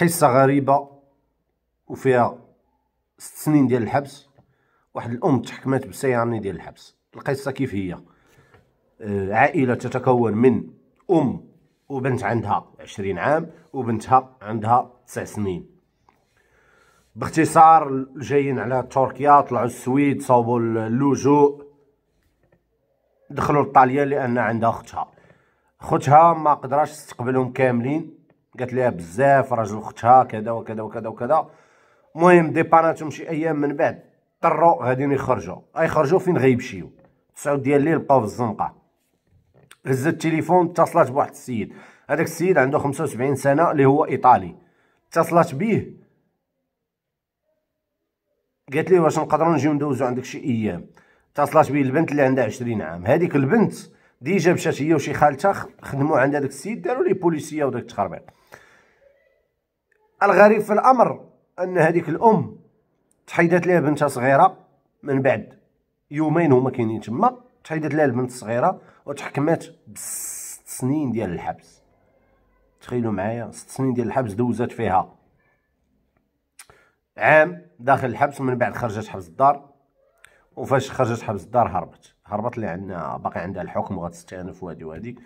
قصة غريبة وفيها ست سنين ديال الحبس واحد الأم تحكمات بسيراني ديال الحبس. القصة كيف هي؟ آه، عائلة تتكون من أم وبنت عندها عشرين عام وبنتها عندها تسع سنين. باختصار جايين على تركيا طلعوا السويد صوبوا اللجوء دخلوا لطاليا لأن عندها أختها. خوتها ما قدراش تستقبلهم كاملين. قالت ليها بزاف راجل اختها كذا وكذا وكذا وكذا. المهم ديباناتهم شي أيام من بعد اضطروا غاديين يخرجوا. اي خرجوا فين غيمشيو. تسعة ديال الليل بقاو في الزنقة. هزت التليفون اتصلت بواحد السيد. هذاك السيد عنده 75 سنة اللي هو إيطالي. اتصلت به قالت لي واش نقدروا نجيو ندوزو عندك شي أيام. اتصلت به البنت اللي عندها 20 عام. هذيك البنت ديجا مشات هي وشي خالتها خدموا عند هذاك السيد داروا لي بوليسية وداك التخربيق. الغريب في الأمر أن هذيك الأم تحيدت لها بنتها صغيرة من بعد يومين هما كاينين تما تحيدت لها البنت الصغيرة وتحكمات بست سنين ديال الحبس. تخيلوا معايا ست سنين ديال الحبس دوزات فيها. عام داخل الحبس من بعد خرجت حبس الدار وفاش خرجت حبس الدار هربت. هربت اللي عندنا باقي عندها الحكم وغتستأنف وهادي وهادي.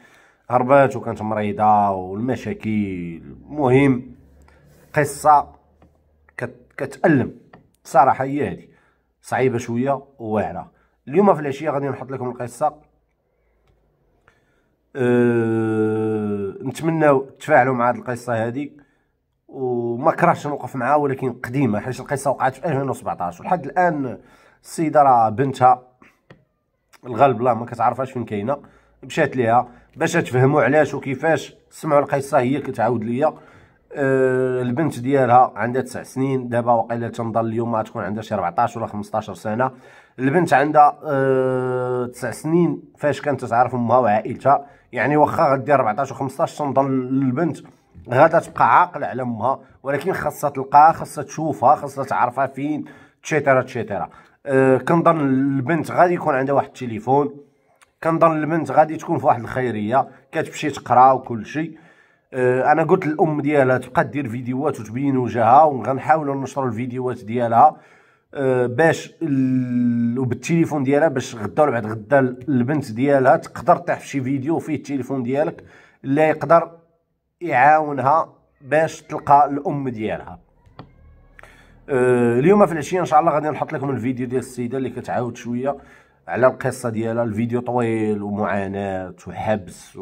هربت وكانت مريضة والمشاكل. المهم قصة كت كتألم. صراحة هي هادي. صعيبة شوية وواعرة. اليوم في العشية غادي نحط لكم القصة. أه... نتمناو تفاعلوا مع هذه القصة هذه وما كرهتش نوقف معها ولكن قديمة حيت القصة وقعت في 2017 ولحد الآن السيدة راه بنتها الغالب لا ما كتعرفهاش فين كاينة. مشات ليها باش تفهموا علاش وكيفاش سمعوا القصة هي كتعاود ليا. أه البنت ديالها عندها تسع سنين دابا وقيلا تنظن اليوم تكون عندها شي 14 ولا 15 سنة. البنت عندها أه تسع سنين فاش كانت تعرف أمها وعائلتها. يعني واخا غدير 14 و 15 تنظن البنت غادا تبقى عاقلة على أمها. ولكن خاصها تلقاها خاصها تشوفها خاصها تعرفها فين تشيتيرا تشيتيرا أه كنظن البنت غادي يكون عندها واحد التليفون. كنظن البنت غادي تكون في واحد الخيرية كتمشي تقرا وكل شيء. أه أنا قلت للأم ديالها تبقى دير فيديوهات وتبين وجهها وغنحاولوا ننشروا الفيديوهات ديالها. أه باش وبالتليفون ديالها باش غدا ولا بعد غدا البنت ديالها تقدر طيح في شي فيديو فيه التليفون ديالك اللي يقدر يعاونها باش تلقى الأم ديالها. اليوم في العشية إن شاء الله غادي نحط لكم الفيديو ديال السيدة اللي كتعاود شوية على القصة ديالها. الفيديو طويل ومعاناة وحبس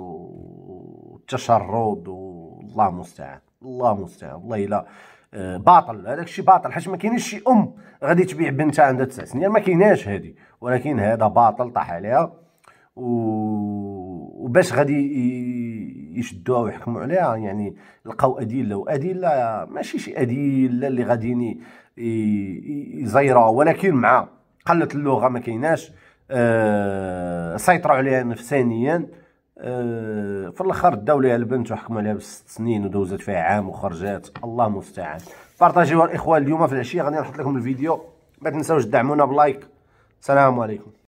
والتشرد والله المستعان الله المستعان والله إلا أه باطل. هذاك الشيء باطل حيت ما كاينش شي أم غادي تبيع بنتها عندها تسع سنين. ما كايناش هذه ولكن هذا باطل طاح عليها. وباش غادي يشدوها ويحكموا عليها يعني لقاو ادله وادله ماشي شي ادله اللي غاديين يزيروها ولكن مع قلة اللغة ما كايناش أه سيطروا عليها نفسانيا أه في الأخر داو ليها البنت وحكموا عليها بست سنين ودوزت فيها عام وخرجات. الله المستعان. بارطاجيو الاخوان اليوم في العشية غادي نحط لكم الفيديو ما تنساوش تدعمونا بلايك. السلام عليكم.